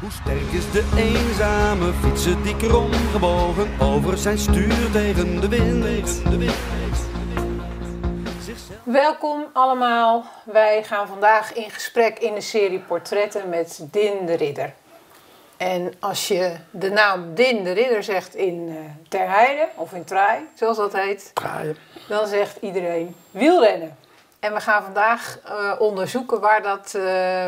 Hoe sterk is de eenzame fietser die kromgebogen over zijn stuur tegen de wind. Welkom allemaal. Wij gaan vandaag in gesprek in de serie Portretten met Din de Ridder. En als je de naam Din de Ridder zegt in eh Terheide of in Traai, zoals dat heet, dan zegt iedereen wielrennen. En we gaan vandaag eh, onderzoeken waar, dat, eh,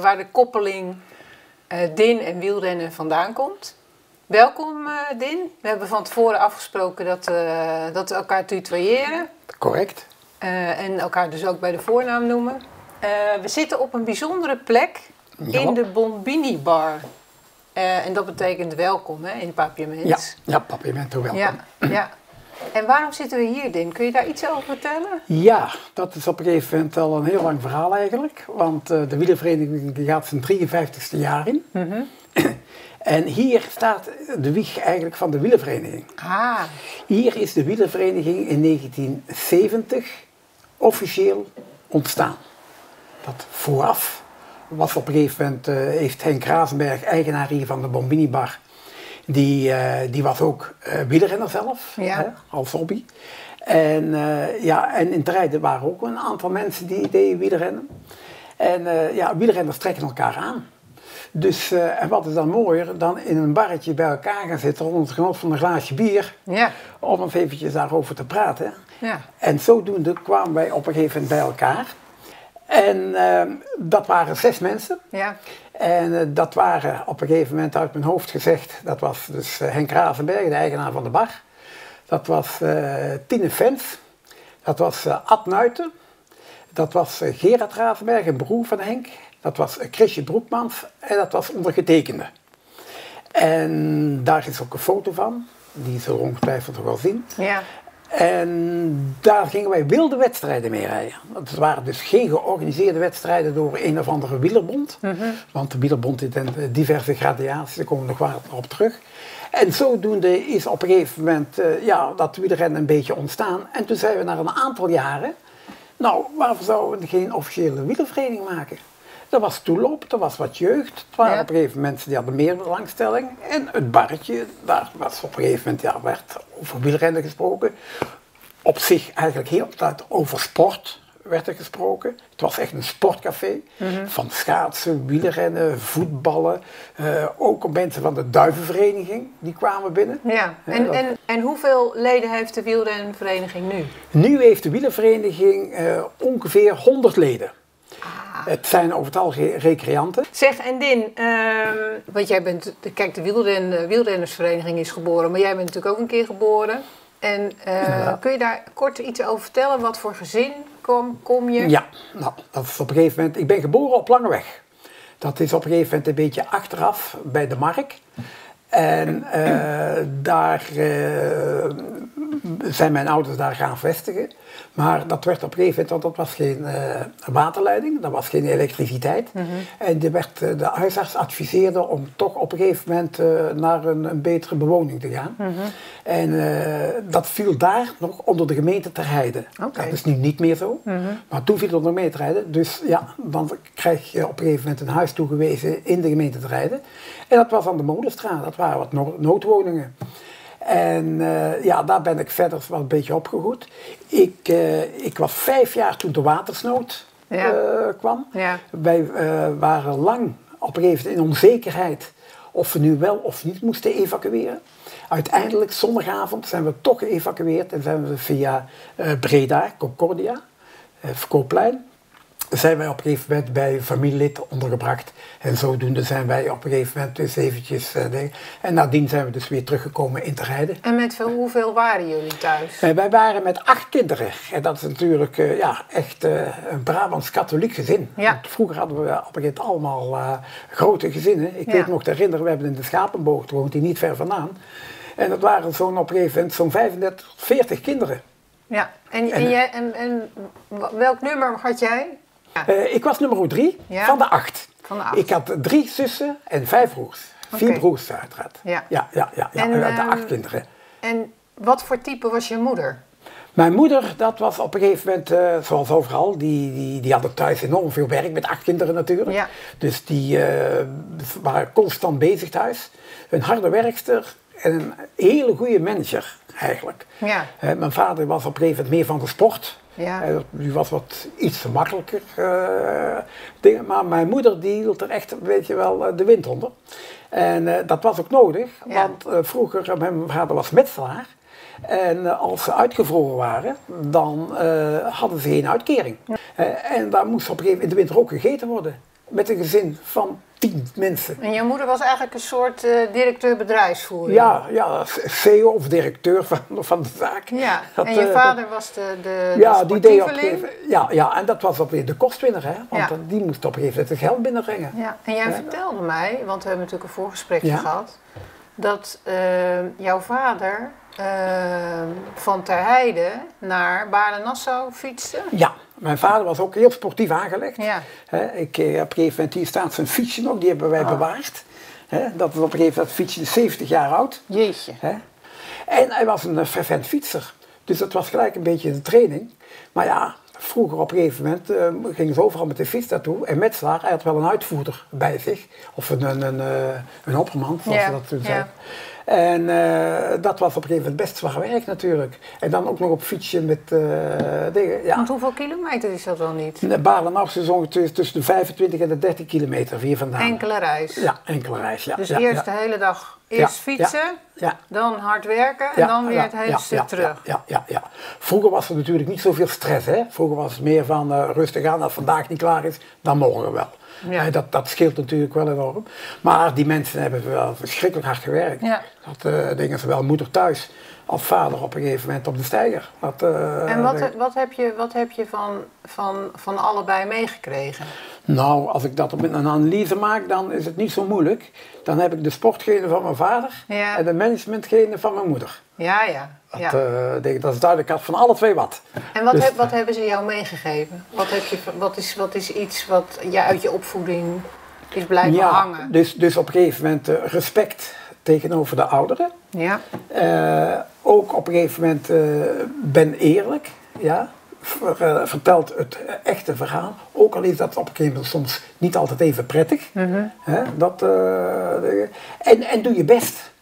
waar de koppeling Din en wielrennen vandaan komt. Welkom eh, Din. We hebben van tevoren afgesproken dat, eh, dat we elkaar tutoyeren. Correct. Eh, en elkaar dus ook bij de voornaam noemen. Eh, we zitten op een bijzondere plek Ja. in de Bombini Bar. Eh, en dat betekent welkom hè, in Papiament. Ja, ja papiermento welkom. ja, ja. En waarom zitten we hier, Din? Kun je daar iets over vertellen? Ja, dat is op een gegeven moment al een heel lang verhaal eigenlijk. Want eh, de wielervereniging die gaat zijn 53ste jaar in. Mhm. En hier staat de wieg eigenlijk van de wielervereniging. Ah, Hier is de wielervereniging in 1970 officieel ontstaan. Dat vooraf was op een gegeven moment, eh, heeft Henk Razenberg, eigenaar hier van de Bombini Bar, die, eh, die was ook eh wielrenner zelf, Ja. hè, als hobby. En, eh, ja, en in het rijden waren ook een aantal mensen die deden wielrennen. En ja, wielrenners trekken elkaar aan. Dus, en wat is dan mooier dan in een barretje bij elkaar gaan zitten onder het genot van een glaasje bier, ja. om eens eventjes daarover te praten. ja. En zodoende kwamen wij op een gegeven moment bij elkaar. En eh, dat waren zes mensen. ja. En eh, dat waren op een gegeven moment uit mijn hoofd gezegd, dat was dus eh, Henk Razenberg, de eigenaar van de bar. Dat was eh, Tine Vens. Dat was Ad Nuiten. Dat was Gerard Razenberg, een broer van Henk. Dat was Chrisje Broekmans. En dat was ondergetekende. En daar is ook een foto van. Die zullen we ongetwijfeld nog wel zien. ja. En daar gingen wij wilde wedstrijden mee rijden. Het waren dus geen georganiseerde wedstrijden door een of andere wielerbond. Want de wielerbond heeft een eh, diverse gradaties, daar komen we nog wel op terug. En zodoende is op een gegeven moment eh, ja, dat wielrennen een beetje ontstaan. En toen zijn we na een aantal jaren, nou, waarvoor zouden we geen officiële wielervereniging maken? Er was toeloop, er was wat jeugd. Het waren Ja. op een gegeven moment mensen die hadden meer belangstelling. En het barretje, daar was op een gegeven moment, ja, werd over wielrennen gesproken. Op zich eigenlijk heel tijd over sport werd er gesproken. Het was echt een sportcafé. Mhm. Van schaatsen, wielrennen, voetballen. Eh, ook mensen van de duivenvereniging, die kwamen binnen. ja. Ja, En, dat- en, en hoeveel leden heeft de wielrenvereniging nu? Nu heeft de wielervereniging eh, ongeveer 100 leden. Ah. Het zijn over het algemeen recreanten. Zeg, en Din, ehm, want jij bent, de- kijk, de wielren, de wielrennersvereniging is geboren, maar jij bent natuurlijk ook een keer geboren. En eh, Ja. kun je daar kort iets over vertellen? Wat voor gezin kom, kom je? Ja, nou, dat is op een gegeven moment. Ik ben geboren op Langeweg. Dat is op een gegeven moment een beetje achteraf bij de Mark. En eh, daar eh, zijn mijn ouders daar gaan vestigen. Maar dat werd op een gegeven moment, want dat was geen eh, waterleiding, dat was geen elektriciteit. En die werd, eh, de huisarts adviseerde om toch op een gegeven moment eh, naar een, een betere bewoning te gaan. En eh, dat viel daar nog onder de gemeente Terheide. Oké. Dat is nu niet meer zo. Maar toen viel het onder gemeente Terheide. Dus ja, dan krijg je op een gegeven moment een huis toegewezen in de gemeente Terheide. En dat was aan de Molenstraat. Dat waren wat no- noodwoningen. En eh, ja, daar ben ik verder wel een beetje opgegroeid. Ik, eh, ik was vijf jaar toen de watersnood Ja. eh, kwam. Ja. Wij waren lang op een gegeven moment in onzekerheid of we nu wel of niet moesten evacueren. Uiteindelijk, zondagavond, zijn we toch geëvacueerd en zijn we via Breda, Concordia, Verkoopplein, zijn wij op een gegeven moment bij een familielid ondergebracht. En zodoende zijn wij op een gegeven moment dus eventjes... de- en nadien zijn we dus weer teruggekomen in te rijden. En met veel- hoeveel waren jullie thuis? Eh, wij waren met acht kinderen. En dat is natuurlijk eh, ja, echt een Brabants katholiek gezin. Ja. Want vroeger hadden we op een gegeven moment allemaal grote gezinnen. Ik Ja. weet nog te herinneren, we hebben in de Schapenboog gewoond, die niet ver vandaan. En dat waren zo'n op een gegeven moment zo'n 35, 40 kinderen. Ja. En, en, jij, en, en welk nummer had jij? Eh, ik was nummer drie Ja. van de acht. Van de acht. Ik had drie zussen en vijf broers. Vier broers uiteraard. Ja. ja, ja, ja, ja, En, uit de ehm, acht kinderen. En wat voor type was je moeder? Mijn moeder, dat was op een gegeven moment, eh, zoals overal, die, die, die hadden thuis enorm veel werk met acht kinderen natuurlijk. Ja. Dus die eh, waren constant bezig thuis. Een harde werkster en een hele goede manager eigenlijk. Ja. Eh, mijn vader was op een gegeven moment meer van de sport. Ja. Eh, die was wat iets makkelijker eh, dingen. Maar mijn moeder die hield er echt, weet je wel, eh, de wind onder. En dat was ook nodig, Ja. want eh, vroeger, mijn vader was metselaar. En als ze uitgevroren waren, dan hadden ze geen uitkering. Eh, en daar moest op een gegeven moment in de winter ook gegeten worden. Met een gezin van tien mensen. En jouw moeder was eigenlijk een soort eh, directeur bedrijfsvoering. Ja, ja, CEO of directeur van, van de zaak. Ja, Dat, en je eh, vader was de, de, ja, de die gegeven ja, ja, en dat was op weer de kostwinner, hè? Want Ja. die moest op een gegeven moment het geld binnenbrengen. Ja, en jij Ja. vertelde mij, want we hebben natuurlijk een voorgesprekje Ja. gehad, dat eh, jouw vader eh, van Terheide naar Baarle-Nassau fietste. Ja, mijn vader was ook heel sportief aangelegd. Ja. Ik, eh, op een gegeven moment, hier staat zijn fietsje nog, die hebben wij Ah. bewaard. Dat is op een gegeven moment, dat fietsje is 70 jaar oud. Jeetje. En hij was een eh, fervent fietser. Dus dat was gelijk een beetje de training. Maar ja, vroeger op een gegeven moment eh, gingen ze overal met de fiets naartoe. En Metselaar, hij had wel een uitvoerder bij zich. Of een, een, een, een opperman, zoals Ja, ze dat toen ja. zeiden. En eh, dat was op een gegeven moment best zwaar werk natuurlijk. En dan ook nog op fietsje met eh, dingen. Ja. Want hoeveel kilometer is dat dan niet? De Balenaf is ongeveer tussen de 25 en de 30 kilometer hier vandaan. Enkele reis. Ja, enkele reis. Ja, Dus ja, eerst ja. de hele dag eerst fietsen, Ja, dan hard werken en dan weer het hele stuk ja, terug. Ja, ja, ja. Vroeger was er natuurlijk niet zoveel stress. Hè? Vroeger was het meer van eh, rustig aan. Als vandaag niet klaar is, dan morgen wel. Ja. Eh, dat, dat scheelt natuurlijk wel enorm. Maar die mensen hebben wel verschrikkelijk hard gewerkt. Ja. Dat eh dingen zowel moeder thuis als vader op een gegeven moment op de steiger. Dat, eh, En wat, wat heb je, wat heb je van, van, van allebei meegekregen? Nou, als ik dat op een analyse maak, dan is het niet zo moeilijk. Dan heb ik de sportgenen van mijn vader Ja. en de managementgenen van mijn moeder. Ja, ja. Dat, eh, denk ik, dat is duidelijk, ik had van alle twee wat. En wat, Dus- heb- wat hebben ze jou meegegeven? Wat, heb je, wat, is, wat is iets wat je uit je opvoeding is blijven ja, hangen? Dus, dus op een gegeven moment eh, respect tegenover de ouderen. Ja, Eh, ook op een gegeven moment ben eerlijk. Ja? Ver- vertelt het echte verhaal. Ook al is dat op een gegeven moment soms niet altijd even prettig. Mhm. Hè? Dat, en, en doe je best.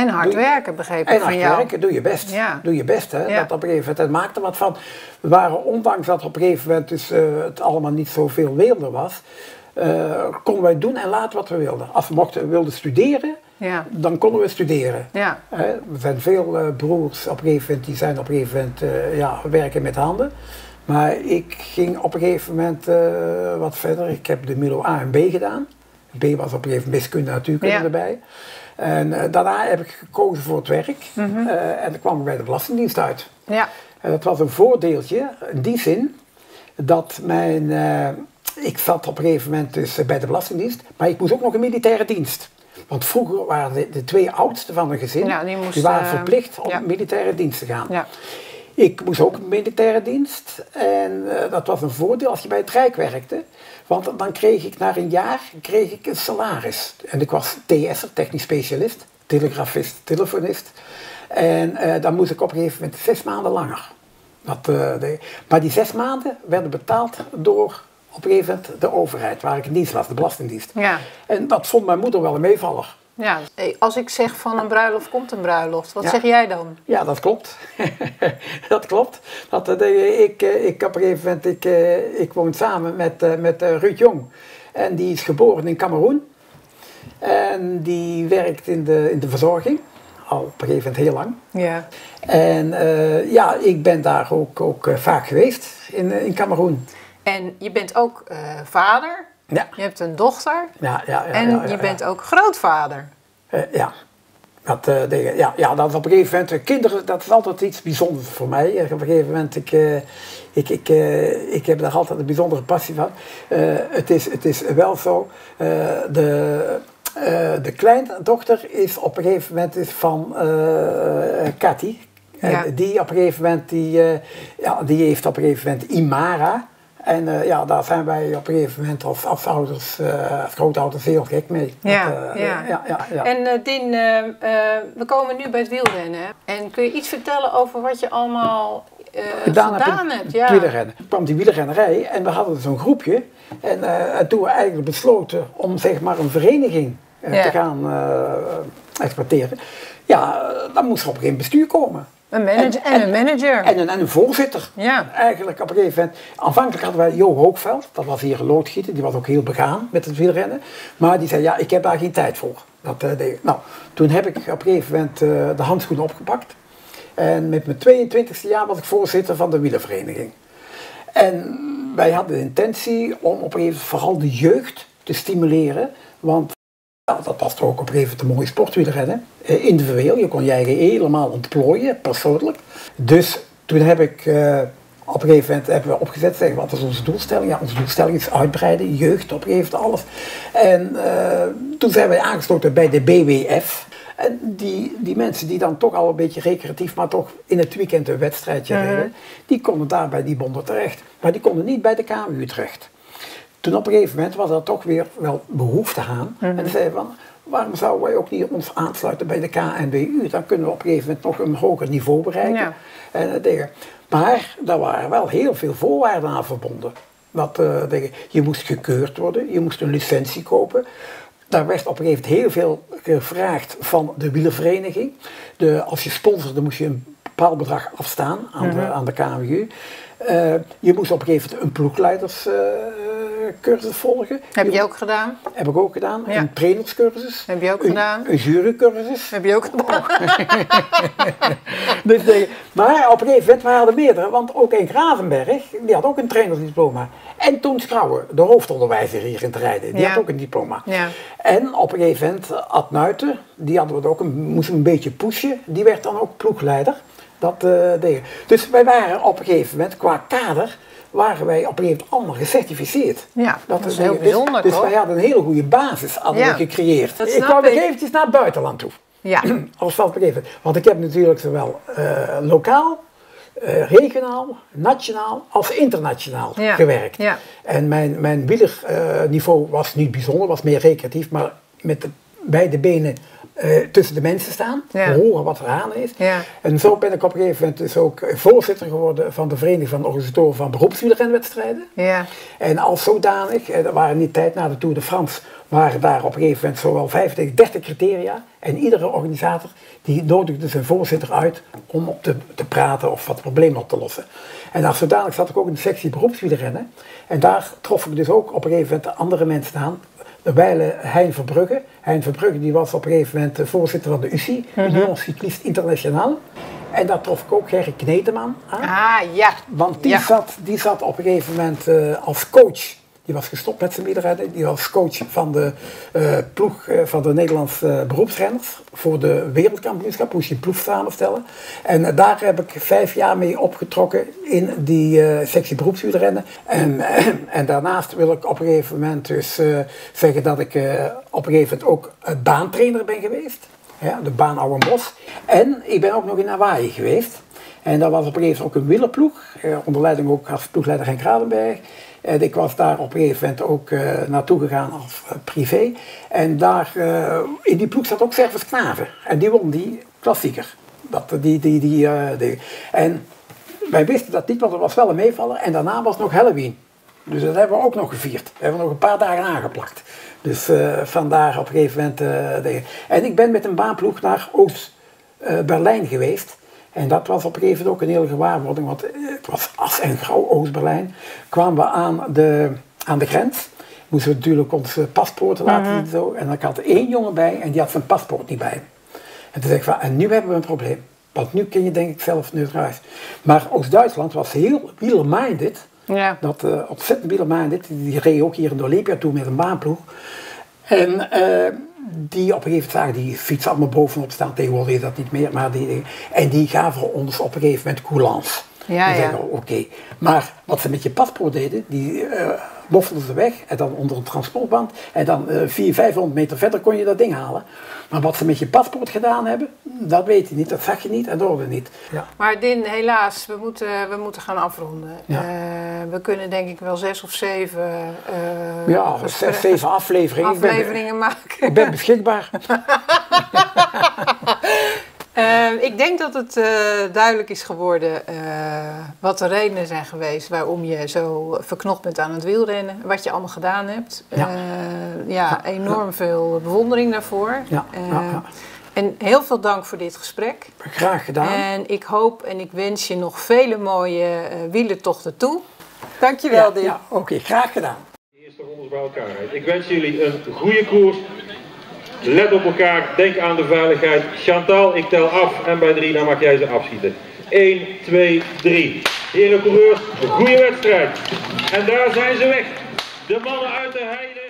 En hard Doe- werken begreep ik En van hard jou. werken, doe je best. Ja. Doe je best, hè. Dat op een gegeven moment, het maakt er wat van. We waren, ondanks dat op een gegeven moment dus, eh, het allemaal niet zoveel weelde was, eh, konden wij doen en laten wat we wilden. Als we mochten, wilden studeren, Ja, dan konden we studeren. ja, Hè, er zijn veel eh, broers op een gegeven moment, die zijn op een gegeven moment, ja, werken met handen. Maar ik ging op een gegeven moment wat verder. Ik heb de middel A en B gedaan. B was op een gegeven moment wiskunde natuurkunde Ja. erbij. En eh, daarna heb ik gekozen voor het werk. Mhm. Eh, en dan kwam ik bij de Belastingdienst uit. ja, En dat was een voordeeltje, in die zin, dat mijn, eh, ik zat op een gegeven moment dus bij de Belastingdienst, maar ik moest ook nog een militaire dienst. Want vroeger waren de, de twee oudsten van een gezin, Ja, die waren verplicht om ja. militaire dienst te gaan. ja. Ik moest ook militaire dienst en eh, dat was een voordeel als je bij het Rijk werkte. Want dan kreeg ik na een jaar kreeg ik een salaris. En ik was TS'er, technisch specialist, telegrafist, telefonist. En eh, dan moest ik op een gegeven moment zes maanden langer. Dat, eh, de- maar die zes maanden werden betaald door op een gegeven moment de overheid, waar ik in dienst was, de Belastingdienst. ja. En dat vond mijn moeder wel een meevaller. Ja. Hey, Als ik zeg van een bruiloft komt een bruiloft, wat Ja. zeg jij dan? Ja, dat klopt. dat klopt. Dat, eh, ik, eh, ik op een gegeven moment, ik, eh, ik woon samen met, eh, met Ruud Jong. En die is geboren in Cameroen. En die werkt in de, in de verzorging. Al op een gegeven moment heel lang. Ja. En eh, ja, ik ben daar ook, ook vaak geweest in, in Cameroen. En je bent ook eh, vader, Ja, je hebt een dochter ja, ja. ja en je bent ook grootvader. Eh, ja. Dat, dingen, ja, ja, dat op een gegeven moment, eh, kinderen, dat is altijd iets bijzonders voor mij. Op een gegeven moment, ik, ik, ik, ik heb daar altijd een bijzondere passie van. Het, is, het is wel zo, de, de kleindochter is op een gegeven moment is van Cathy. Ja. die op een gegeven moment, die, ja, die heeft op een gegeven moment Imara. En eh, ja, daar zijn wij op een gegeven moment als, als ouders, eh, als grootouders heel gek mee. Ja, Dat, eh, ja. ja, ja, ja. En Din, we komen nu bij het wielrennen. En kun je iets vertellen over wat je allemaal gedaan, gedaan hebt. Ja. wielerrennen. Toen kwam die wielerrennerij en we hadden zo'n groepje. En, en toen we eigenlijk besloten om zeg maar een vereniging te gaan exploiteren. Ja, dan moest er op een gegeven bestuur komen. Een manager en, een manager. En een, en een voorzitter. Ja. Eigenlijk op een gegeven moment. Aanvankelijk hadden wij Jo Hoogveld, dat was hier een loodgieter, die was ook heel begaan met het wielrennen. Maar die zei: Ja, ik heb daar geen tijd voor. Dat, eh. Nou, toen heb ik op een gegeven moment eh, de handschoenen opgepakt. En met mijn 22e jaar was ik voorzitter van de wielervereniging. En wij hadden de intentie om op een gegeven moment vooral de jeugd te stimuleren. Want ja, dat was toch ook op een gegeven moment een mooie sport wielrennen. Eh, individueel, je kon je eigen helemaal ontplooien, persoonlijk. Dus toen heb ik eh, op een gegeven moment hebben we opgezet, zeg, wat is onze doelstelling? Ja, onze doelstelling is uitbreiden, jeugd op een gegeven moment, alles. En eh, toen zijn wij aangesloten bij de BWF. En die, die mensen die dan toch al een beetje recreatief, maar toch in het weekend een wedstrijdje Mhm. reden, die konden daar bij die bonden terecht. Maar die konden niet bij de KMU terecht. Toen op een gegeven moment was er toch weer wel behoefte aan. En zeiden we van, waarom zouden wij ook niet ons aansluiten bij de KNWU? Dan kunnen we op een gegeven moment nog een hoger niveau bereiken. Ja. En, dat dingen. Maar daar waren wel heel veel voorwaarden aan verbonden. Dat, eh, dingen. Je moest gekeurd worden, je moest een licentie kopen. Daar werd op een gegeven moment heel veel gevraagd van de wielervereniging. De, als je sponsorde moest je een bepaald bedrag afstaan aan, de, aan de KMU. Eh, je moest op een gegeven moment een ploegleiderscursus volgen. Heb je ook gedaan? Heb ik ook gedaan. Ja. Een trainerscursus. Heb je ook een, gedaan? Een jurycursus. Heb je ook gedaan? Dus nee, maar op een gegeven moment waren er meerdere, want ook in Gravenberg, die had ook een trainersdiploma. En Toon Schrouwen, de hoofdonderwijzer hier in te rijden, die Ja. had ook een diploma. Ja. En op een gegeven moment, Ad Nuiten, die hadden we ook een, moesten een beetje pushen, die werd dan ook ploegleider. Dat, eh, je. Dus wij waren op een gegeven moment, qua kader, waren wij op een gegeven moment allemaal gecertificeerd. Ja, dat is heel. Dus- bijzonder, Dus, toch? wij hadden een hele goede basis Ja, we gecreëerd. dat ik wou nog ik. eventjes naar het buitenland toe. Ja. Als vanzelfsprekend. Want ik heb natuurlijk zowel eh, lokaal, eh, regionaal, nationaal als internationaal Ja, gewerkt. ja. En mijn, mijn wielerniveau was niet bijzonder, was meer recreatief, maar met de, beide benen eh, tussen de mensen staan, Ja. horen wat er aan is. Ja. En zo ben ik op een gegeven moment dus ook voorzitter geworden van de Vereniging van Organisatoren van Beroepswielerrenwedstrijden. Ja. En als zodanig, eh, er waren die tijd na de Tour de France, waren daar op een gegeven moment zowel 25, 30 criteria. En iedere organisator die nodigde zijn voorzitter uit om op te, te praten of wat problemen op te lossen. En als zodanig zat ik ook in de sectie beroepswielrennen. En daar trof ik dus ook op een gegeven moment andere mensen aan. Wijle Hein Verbrugge. Hein Verbrugge die was op een gegeven moment de voorzitter van de UCI, Union Cycliste International. En daar trof ik ook Gerrit Kneteman aan. Ah, ja. Want die, Ja. zat, die zat op een gegeven moment eh, als coach. Die was gestopt met zijn wielrennen. Die was coach van de eh, ploeg eh, van de Nederlandse eh, beroepsrenners. Voor de wereldkampioenschap moest je ploeg samenstellen. En daar heb ik vijf jaar mee opgetrokken in die sectie beroepswielrennen. En, en daarnaast wil ik op een gegeven moment dus zeggen dat ik op een gegeven moment ook baantrainer ben geweest. Ja, de baan Ouwenbos. En ik ben ook nog in Hawaii geweest. En dat was op een gegeven moment ook een wielerploeg, onder leiding ook als ploegleider Henk Radenberg. En ik was daar op een gegeven moment ook eh, naartoe gegaan als eh, privé. En daar, eh, in die ploeg zat ook Servus Knaven. En die won die klassieker. Dat, die, die, die. En wij wisten dat niet, want het was wel een meevaller. En daarna was nog Halloween. Dus dat hebben we ook nog gevierd. We hebben nog een paar dagen aangeplakt. Dus vandaar op een gegeven moment. en ik ben met een baanploeg naar Oost-Berlijn geweest. En dat was op een gegeven moment ook een hele gewaarwording, want eh, het was as en grauw Oost-Berlijn. Kwamen we aan de, aan de grens. Moesten we natuurlijk onze paspoorten laten zien. Zo. En ik had er één jongen bij en die had zijn paspoort niet bij. En toen zei ik van, en nu hebben we een probleem. Want nu kun je denk ik zelf neutraal. Maar Oost-Duitsland was heel wieler-minded. Ja. Dat eh, ontzettend wielerminded. Die reed ook hier in de Olympia toe met een baanploeg. En eh, die op een gegeven moment die fiets allemaal bovenop staan. Tegenwoordig is dat niet meer. Maar die, en die gaven ons op een gegeven moment coulance. Ja, Die ja. oké. Maar wat ze met je paspoort deden, die eh boffelden ze weg. En dan onder een transportband. En dan eh 400, 500 meter verder kon je dat ding halen. Maar wat ze met je paspoort gedaan hebben, dat weet je niet. Dat zag je niet en dat hoorde niet. Ja. Maar Din, helaas, we moeten, we moeten gaan afronden. Ja. Eh, we kunnen denk ik wel zes of zeven eh, Ja, zes, zeven afleveringen. Ik ben- afleveringen maken. Ik ben beschikbaar. Uh, ik denk dat het uh, duidelijk is geworden uh, wat de redenen zijn geweest waarom je zo verknocht bent aan het wielrennen. Wat je allemaal gedaan hebt. Ja, ja enorm veel bewondering daarvoor. Ja, ja, En heel veel dank voor dit gesprek. Graag gedaan. En ik hoop en ik wens je nog vele mooie wielertochten toe. Dankjewel, ja, Dick. Ja, oké, graag gedaan. De eerste rondes bij elkaar. Ik wens jullie een goede koers. Let op elkaar, denk aan de veiligheid. Chantal, ik tel af en bij drie dan mag jij ze afschieten. 1, 2, 3. Heren coureurs, goede wedstrijd. En daar zijn ze weg. De mannen uit de heide.